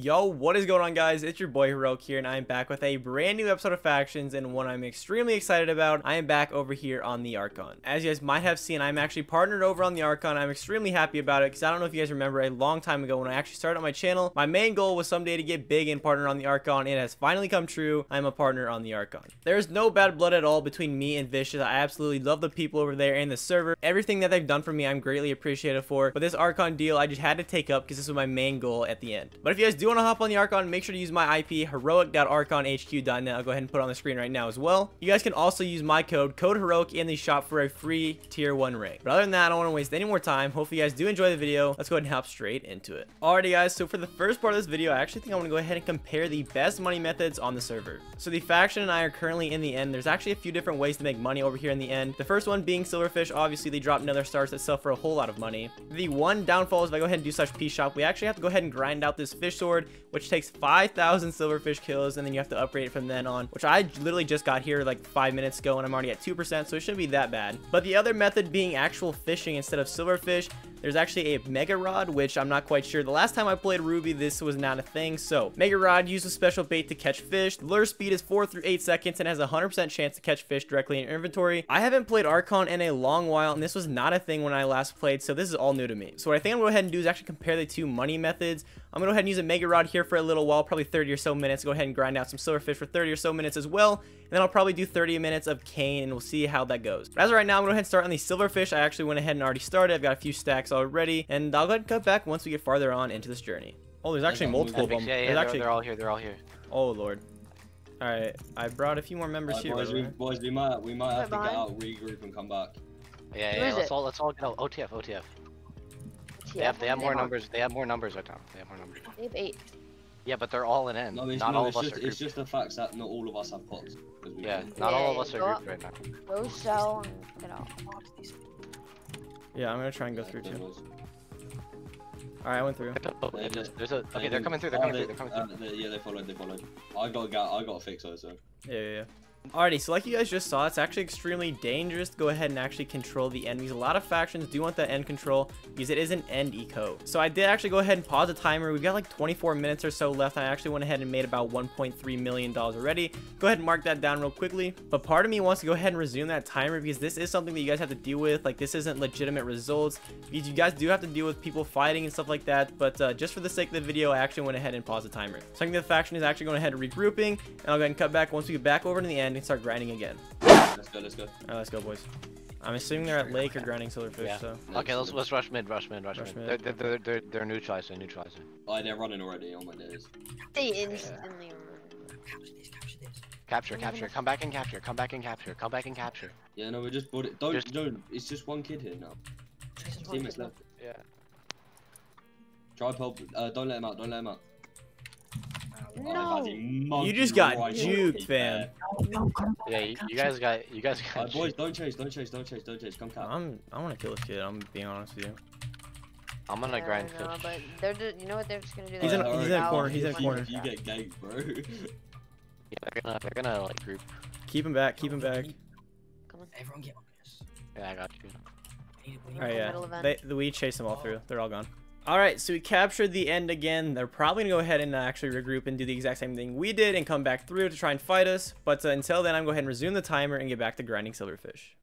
Yo, what is going on guys? It's your boy Heroic here and I am back with a brand new episode of Factions and one I'm extremely excited about. I am back over here on the Archon. As you guys might have seen, I'm actually partnered over on the Archon. I'm extremely happy about it because I don't know if you guys remember a long time ago when I actually started on my channel, my main goal was someday to get big and partner on the Archon. It has finally come true. I'm a partner on the Archon. There's no bad blood at all between me and Vicious. I absolutely love the people over there and the server. Everything that they've done for me, I'm greatly appreciative for. But this Archon deal, I just had to take up because this was my main goal at the end. But if you guys do want to hop on the Archon, make sure to use my IP, heroic.archonhq.net. I'll go ahead and put it on the screen right now as well. You guys can also use my code, code heroic in the shop for a free tier 1 ring. But other than that, I don't want to waste any more time. Hopefully you guys do enjoy the video. Let's go ahead and hop straight into it. Alrighty guys, so for the first part of this video, I actually think I'm going to go ahead and compare the best money methods on the server. So the faction and I are currently in the end. There's actually a few different ways to make money over here in the end. The first one being silverfish. Obviously, they drop nether stars that sell for a whole lot of money. The one downfall is if I go ahead and do such P shop, we actually have to go ahead and grind out this fish sword, which takes 5,000 silverfish kills, and then you have to upgrade it from then on, which I literally just got here like five minutes ago, and I'm already at 2%, so it shouldn't be that bad. But the other method being actual fishing instead of silverfish, there's actually a Mega Rod, which I'm not quite sure. The last time I played Ruby, this was not a thing. So, Mega Rod uses a special bait to catch fish. Lure speed is 4 through 8 seconds and has a 100% chance to catch fish directly in your inventory. I haven't played Archon in a long while, and this was not a thing when I last played, so this is all new to me. So what I think I'm going to go ahead and do is actually compare the two money methods. I'm going to go ahead and use a Mega Rod here for a little while, probably 30 or so minutes. Go ahead and grind out some silverfish for 30 or so minutes as well. And then I'll probably do 30 minutes of cane, and we'll see how that goes. But as of right now, I'm going to go ahead and start on the silverfish. I actually went ahead and already started. I've got a few stacks already, and I'll go ahead and cut back once we get farther on into this journey. Oh, there's actually multiple of them. Yeah, yeah, they're, actually... they're all here. They're all here. Oh, Lord. All right, I brought a few more members Right, here. boys, by we, boys, we might we might have to get out, regroup, and come back. Yeah, Who yeah. Let's it? all let's all get out. OTF, OTF. They have they have more numbers. They have more numbers right now. They have more numbers. They have eight. Yeah, but they're all in N. No, it's, not no, all it's of us just are it's just the fact that not all of us have pots. 'cause we Yeah, don't. not all of us are go grouped right now. Go sell and get out. Yeah, I'm gonna try and go through too. All right, I went through. Oh, there's, yeah. there's a okay. They're coming through. They're coming they- through. They're coming through. uh, they- yeah, they followed. They followed. I got I got a fix also. Yeah, yeah, yeah. Alrighty, so like you guys just saw, it's actually extremely dangerous to go ahead and actually control the because a lot of factions do want that end control because it is an end eco. So I did actually go ahead and pause the timer. We've got like 24 minutes or so left. I actually went ahead and made about 1.3 million dollars already. Go ahead and mark that down real quickly. But part of me wants to go ahead and resume that timer because this is something that you guys have to deal with. Like this isn't legitimate results because you guys do have to deal with people fighting and stuff like that. But uh, just for the sake of the video, I actually went ahead and paused the timer. So I think the faction is actually going ahead and regrouping, and I'll go ahead and cut back once we get back over to the end and start grinding again. Let's go. Let's go. All right, let's go, boys. I'm assuming they're at lake or grinding silverfish, Yeah. so. Okay, let's let's rush mid. Rush mid. Rush, Rush mid. mid. They're they're they're they're, they're neutralizing. Neutralizing. Oh, they're running already on my days. They instantly Capture. I'm Capture. gonna- Come back and capture. Come back and capture. Come back and capture. Yeah, no, we just bought it. Don't Just- don't. It's just one kid here now. Teammates left. Yeah. Try help. Uh, don't let him out. Don't let him out. No. monkey You just got right juked, there. fam. Yeah. You, you guys got you guys Uh, got. boys, don't chase. Don't chase. Don't chase. Don't chase. Come cap. I'm, I want to kill this kid, I'm being honest with you. I'm gonna grind No, fish. but they're just, you know what they're just gonna do? He's They're in- gonna he's go in a out corner, he's in a corner. You get ganked, bro. Yeah, they're gonna they're gonna like group. Keep him back, keep him back. Come on. Everyone get on this. Yeah, I got you. We need- we need- Alright, yeah. middle event. They, the we chase them all through. They're all gone. Alright, so we captured the end again. They're probably going to go ahead and actually regroup and do the exact same thing we did and come back through to try and fight us. But uh, until then, I'm going to go ahead and resume the timer and get back to grinding silverfish.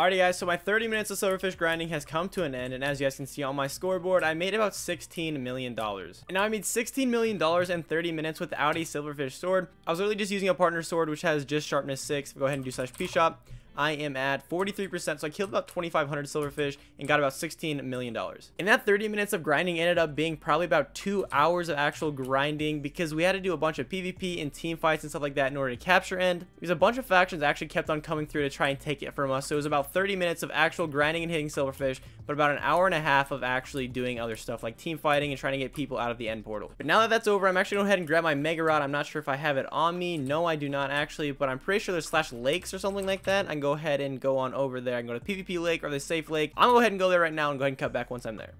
Alrighty guys, so my 30 minutes of silverfish grinding has come to an end, and as you guys can see on my scoreboard, I made about $16 million. And now I made $16 million in 30 minutes without a silverfish sword. I was really just using a partner sword, which has just sharpness 6. Go ahead and do slash P shop. I am at 43%, so I killed about 2,500 silverfish and got about $16 million. And that 30 minutes of grinding ended up being probably about two hours of actual grinding because we had to do a bunch of PvP and team fights and stuff like that in order to capture end. Because a bunch of factions actually kept on coming through to try and take it from us, so it was about 30 minutes of actual grinding and hitting silverfish, but about an hour and a half of actually doing other stuff like team fighting and trying to get people out of the end portal. But now that that's over, I'm actually going to go ahead and grab my Mega Rod. I'm not sure if I have it on me. No, I do not actually, but I'm pretty sure there's slash lakes or something like that. I go ahead and go on over there. I go to PvP Lake or the Safe Lake. I'm to go ahead and go there right now and go ahead and cut back once I'm there.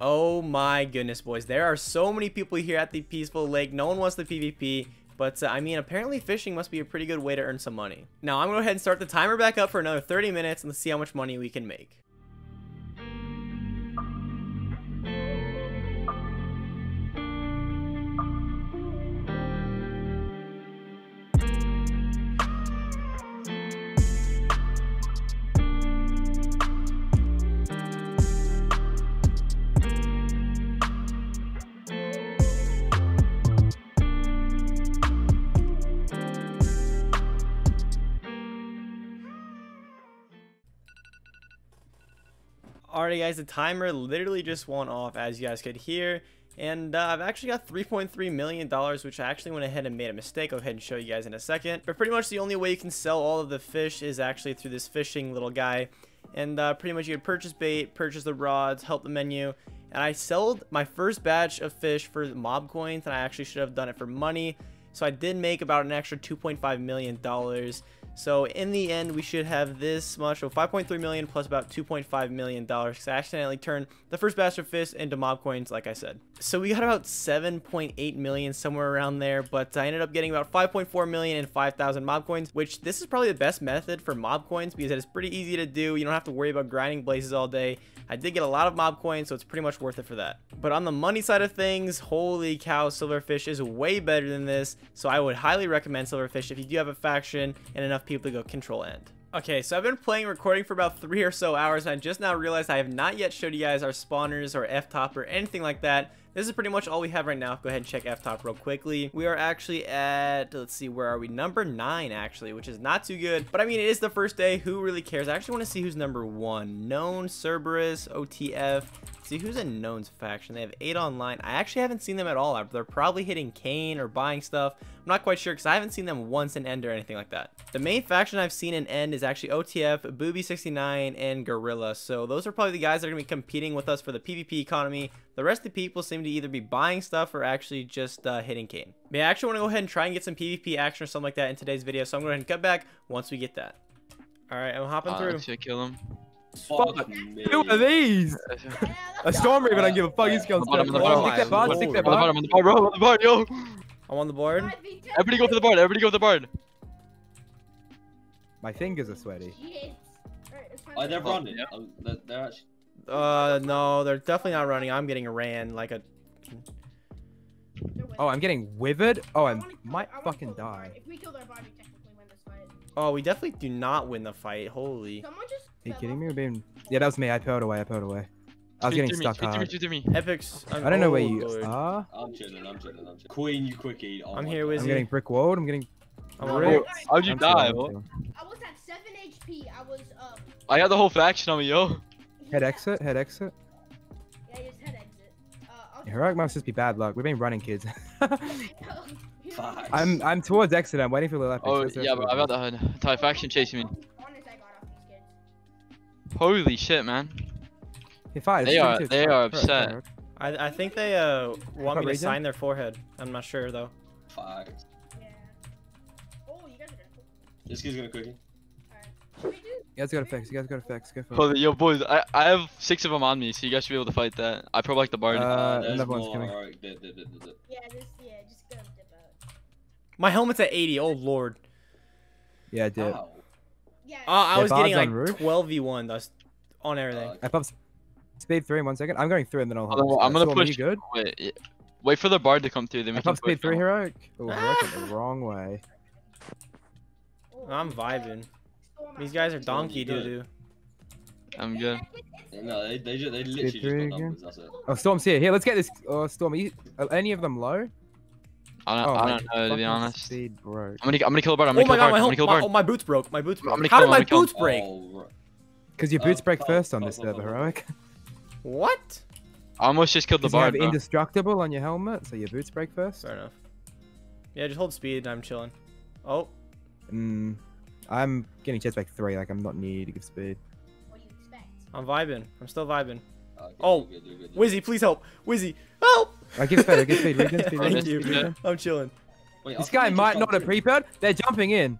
Oh my goodness, boys. There are so many people here at the Peaceful Lake. No one wants the PvP. But, uh, I mean, apparently fishing must be a pretty good way to earn some money. Now, I'm to go ahead and start the timer back up for another 30 minutes and let's see how much money we can make. Alrighty guys, the timer literally just went off as you guys could hear. And uh, I've actually got $3.3 million, which I actually went ahead and made a mistake. I'll go ahead and show you guys in a second. But pretty much the only way you can sell all of the fish is actually through this fishing little guy. And uh, pretty much you can purchase bait, purchase the rods, help the menu. And I sold my first batch of fish for mob coins, and I actually should have done it for money. So I did make about an extra $2.5 million. So in the end, we should have this much, so 5.3 million plus about 2.5 million dollars. I accidentally turned the first of fish into mob coins, like I said. So we got about 7.8 million somewhere around there, but I ended up getting about 5.4 million and 5,000 mob coins, which this is probably the best method for mob coins because it's pretty easy to do. You don't have to worry about grinding blazes all day. I did get a lot of mob coins, so it's pretty much worth it for that. But on the money side of things, holy cow, Silverfish is way better than this. So I would highly recommend Silverfish if you do have a faction and enough people to go control end. Okay, so I've been playing recording for about three or so hours, and I just now realized I have not yet showed you guys our spawners or F-top or anything like that. This is pretty much all we have right now. Go ahead and check F-top real quickly. We are actually at, let's see, where are we? Number 9, actually, which is not too good. But I mean, it is the first day. Who really cares? I actually want to see who's number 1. Known, Cerberus, OTF. See, who's a Knowns faction? They have 8 online. I actually haven't seen them at all. They're probably hitting cane or buying stuff. I'm not quite sure because I haven't seen them once in End or anything like that. The main faction I've seen in End is actually OTF, Booby69, and Gorilla. So those are probably the guys that are going to be competing with us for the PvP economy. The rest of the people seem to either be buying stuff or actually just uh, hitting cane. May I actually want to go ahead and try and get some PvP action or something like that in today's video. So I'm going to cut back once we get that. Alright, I'm hopping Uh, through. should kill him. Fuck me. Who are these? A storm raven, I don't give a fuck. He's going On the bottom, on the to bottom. stick that bar, stick that On the bar. bottom, on the bar, bro, on the bar, yo. I'm on the board. Everybody go for the bar, everybody go for the bar. My fingers are sweaty. Oh, they're Oh, running. yeah. Oh, they're, they're actually. Uh, no, they're definitely not running. I'm getting a ran like a... Oh, I'm getting withered. Oh, I might fucking die. If we kill their bard, technically win this fight. Oh, we definitely do not win the fight. Holy. Someone just. Are you kidding off me? the- being... Yeah, that was me. I pearled away. I pearled away. I was Speak getting me, stuck speak me, hard. speak me. Epics. I'm, I don't know where you Lord. are. I'm chilling, I'm chilling, I'm chilling. Queen, you quickie. Oh I'm here, God. Wizzy. I'm getting brick walled. I'm getting... I'm No, on no, board. no, How'd you I'm die, I'm bro? I was at 7 HP. I was, um. I got the whole faction on me, yo. Head exit. Head exit. Heroic must just be bad luck. We've been running, kids. Facts. I'm I'm towards exit. I'm waiting for the left. Oh, yeah, but I got the entire faction chasing me. Honest, I got off these kids. Holy shit, man. Hey, fire. They are- they are upset. I, I think they uh want me to region? sign their forehead. I'm not sure though. Facts. Yeah. Oh, you guys are gonna. This kid's gonna quickie. Guys got to fix. You guys got to fix. Go for it. Holy, yo, boys, I, I have six of them on me, so you guys should be able to fight that. I probably like the bard. Uh, there's another one's coming. Alright, dip, dip, dip, dip, dip. Yeah, just, yeah, just go dip out. My helmet's at 80. Oh lord. Yeah, dude. Ow. Yeah. Uh, I Yeah, was getting like on roof? 12v1 thus on everything. Uh, I popped speed three in one second. I'm going through and then I'll. I'm gonna- I'm gonna Storm, are push- You good? Wait, yeah. wait for the bard to come through. Then we I can popped speed push three them. heroic. Oh, I went the wrong way. Oh, I'm uh, vibing. Storm These guys are donkey doo doo. I'm good. No, they, they, ju- they literally just three got numbers, that's it. Oh, Storm's here. Here, let's get this. Oh, Storm. Are, you, are any of them low? I don't, Oh, I don't know to be honest. Speed broke. I'm gonna, I'm gonna kill a bard. I'm Oh gonna my kill a god, bard. my, I'm gonna kill a my, bard. oh, my boots broke. My boots broke. gonna How did my I'm kill boots break? Oh. Because your Uh, boots break fuck, first on fuck, this fuck, server, fuck, fuck. heroic. What? I almost just killed the Because you have bro. indestructible on your helmet, so your boots break first. Fair enough. Yeah, just hold speed and I'm chilling. Oh, Mm, I'm getting chest back three. Like I'm not near to give speed. What do you expect? I'm vibing. I'm still vibing. Okay, Oh, good, good, good, good. Wizzy, please help. Wizzy, help! I give speed. I give speed. Regen, speed. Thank you. speed. I'm chilling. Wait, This guy might not have through. prepared. They're jumping in.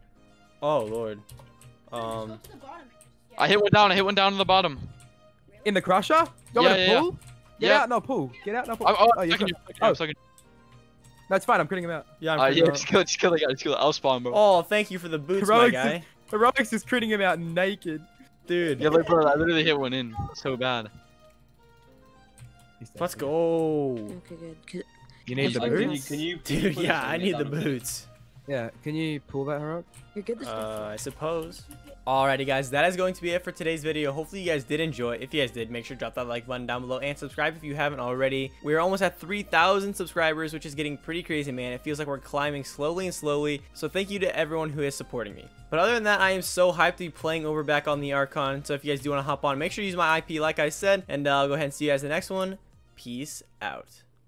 Oh lord. Um, go to the bottom. Yeah. I hit one down. I hit one down to the bottom. In the crusher? You Yeah, want yeah, to yeah. pull? Get Yeah. out, no pull. Get out, no pull. Oh, oh, oh, you're sucking got- you, oh. I'm sucking you. That's fine. I'm cutting him out. Yeah, I'm Uh, pretty yeah, low. just kill, just kill the guy. Just kill. The, I'll spawn, bro. Oh, thank you for the boots, my Heroics guy. Heroics is critting him out naked. Dude, Yeah, like, bro, I literally hit one in. So bad. Let's go. Okay, good. Good. You need the Can you, boots? can you, can you Dude, yeah, I need the down a bit? boots. Yeah, can you pull that heroic? You're good this Uh, I suppose. Alrighty guys, that is going to be it for today's video. Hopefully you guys did enjoy. If you guys did, make sure to drop that like button down below and subscribe if you haven't already. We're almost at 3,000 subscribers, which is getting pretty crazy, man. It feels like we're climbing slowly and slowly. So thank you to everyone who is supporting me. But other than that, I am so hyped to be playing over back on the Archon. So if you guys do want to hop on, make sure you use my IP like I said. And uh, I'll go ahead and see you guys in the next one. Peace out.